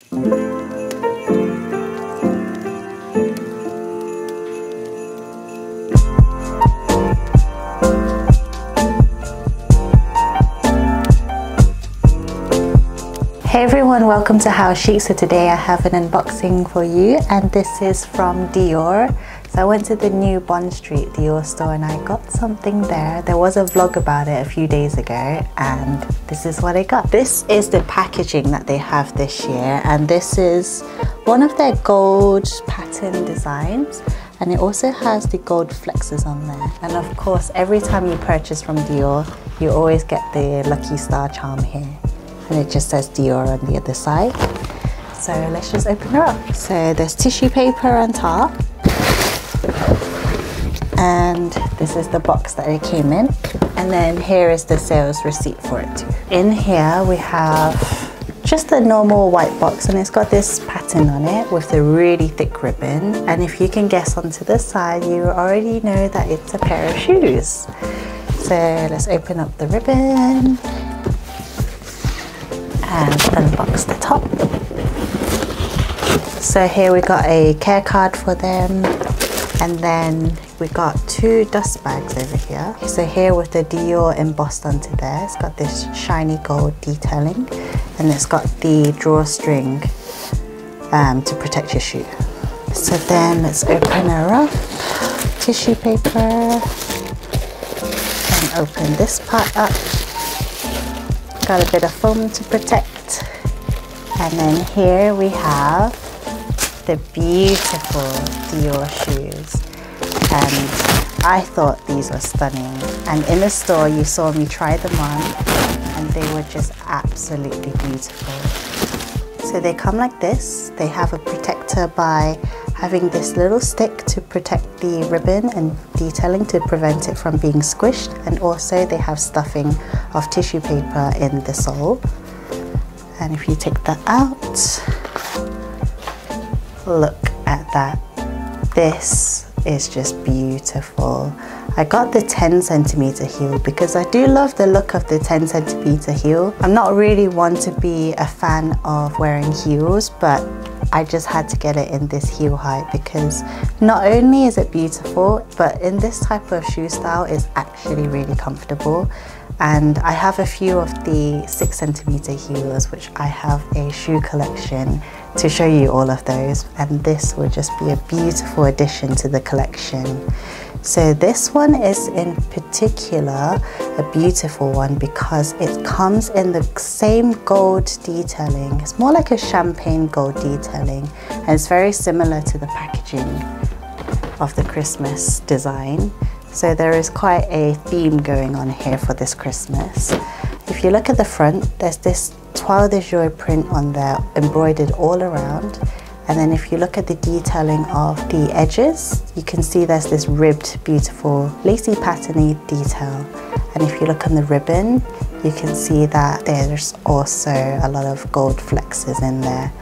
Hey everyone, welcome to Hau Chic. So today I have an unboxing for you and this is from Dior. I went to the new Bond Street Dior store and I got something there. There was a vlog about it a few days ago and this is what I got. This is the packaging that they have this year and this is one of their gold pattern designs and it also has the gold flexes on there. And of course, every time you purchase from Dior, you always get the lucky star charm here and it just says Dior on the other side. So let's just open her up. So there's tissue paper on top. And this is the box that it came in. And then here is the sales receipt for it. In here we have just a normal white box and it's got this pattern on it with the really thick ribbon. And if you can guess onto the side, you already know that it's a pair of shoes. So let's open up the ribbon and unbox the top. So here we got a care card for them and then we got two dust bags over here. So here with the Dior embossed onto there, it's got this shiny gold detailing and it's got the drawstring um, to protect your shoe. So then let's open her up, tissue paper and open this part up got a bit of foam to protect. And then here we have the beautiful Dior shoes. And I thought these were stunning. And in the store, you saw me try them on and they were just absolutely beautiful. So they come like this. They have a protector by having this little stick to protect the ribbon and detailing to prevent it from being squished and also they have stuffing of tissue paper in the sole and if you take that out look at that this is just beautiful I got the 10 centimeter heel because I do love the look of the 10 centimeter heel. I'm not really one to be a fan of wearing heels, but I just had to get it in this heel height because not only is it beautiful, but in this type of shoe style is actually really comfortable. And I have a few of the six centimeter heels, which I have a shoe collection to show you all of those. And this will just be a beautiful addition to the collection. So this one is in particular a beautiful one because it comes in the same gold detailing. It's more like a champagne gold detailing and it's very similar to the packaging of the Christmas design. So there is quite a theme going on here for this Christmas. If you look at the front, there's this Toile de Jouy print on there embroidered all around and then if you look at the detailing of the edges, you can see there's this ribbed, beautiful, lacy patterny detail. And if you look on the ribbon, you can see that there's also a lot of gold flexes in there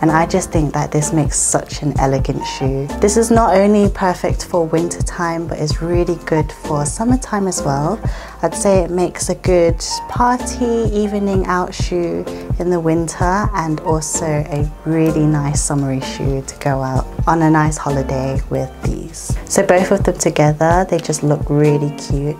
and I just think that this makes such an elegant shoe. This is not only perfect for winter time but is really good for summertime as well. I'd say it makes a good party evening out shoe in the winter and also a really nice summery shoe to go out on a nice holiday with these. So both of them together they just look really cute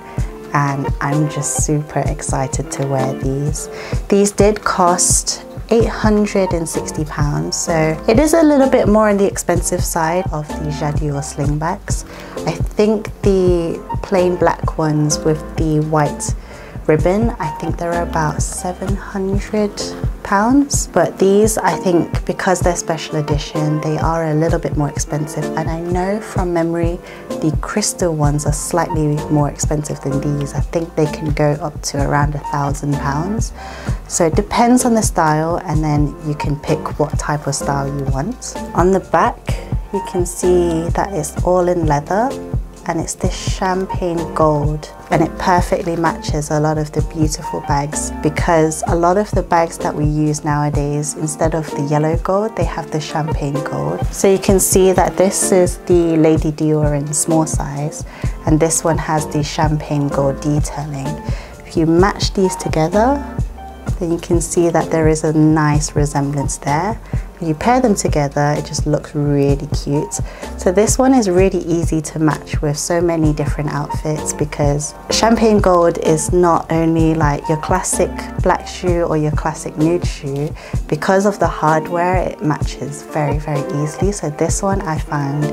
and I'm just super excited to wear these. These did cost 860 pounds. So it is a little bit more on the expensive side of the J'Adior slingbacks I think the plain black ones with the white ribbon I think they're about 700 pounds but these I think because they're special edition they are a little bit more expensive. And I know from memory the crystal ones are slightly more expensive than these. I think they can go up to around a thousand pounds. So it depends on the style and then you can pick what type of style you want. On the back you can see that it's all in leather and it's this champagne gold and it perfectly matches a lot of the beautiful bags because a lot of the bags that we use nowadays instead of the yellow gold they have the champagne gold so you can see that this is the Lady Dior in small size and this one has the champagne gold detailing if you match these together then you can see that there is a nice resemblance there. You pair them together, it just looks really cute. So this one is really easy to match with so many different outfits because champagne gold is not only like your classic black shoe or your classic nude shoe, because of the hardware, it matches very, very easily. So this one I found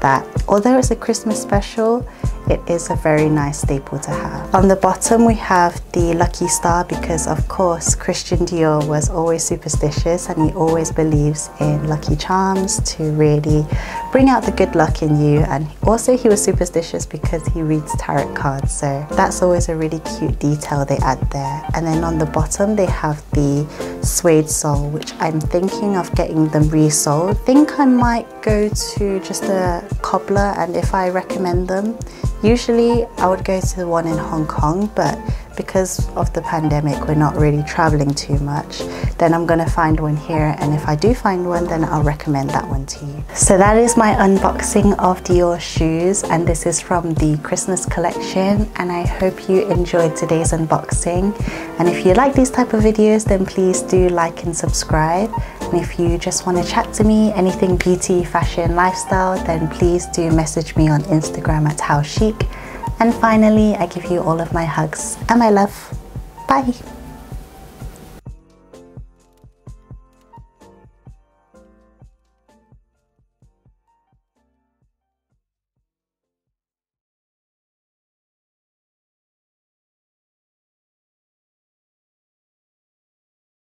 that although it's a Christmas special, it is a very nice staple to have. On the bottom we have the lucky star because of course Christian Dior was always superstitious and he always believes in lucky charms to really bring out the good luck in you and also he was superstitious because he reads tarot cards so that's always a really cute detail they add there and then on the bottom they have the suede sole which I'm thinking of getting them resoled. I think I might go to just a cobbler and if I recommend them Usually I would go to the one in Hong Kong, but because of the pandemic, we're not really traveling too much. Then I'm gonna find one here, and if I do find one, then I'll recommend that one to you. So that is my unboxing of Dior shoes, and this is from the Christmas collection, and I hope you enjoyed today's unboxing. And if you like these type of videos, then please do like and subscribe. And if you just want to chat to me, anything beauty, fashion, lifestyle, then please do message me on Instagram at Hau Chic. And finally, I give you all of my hugs and my love. Bye.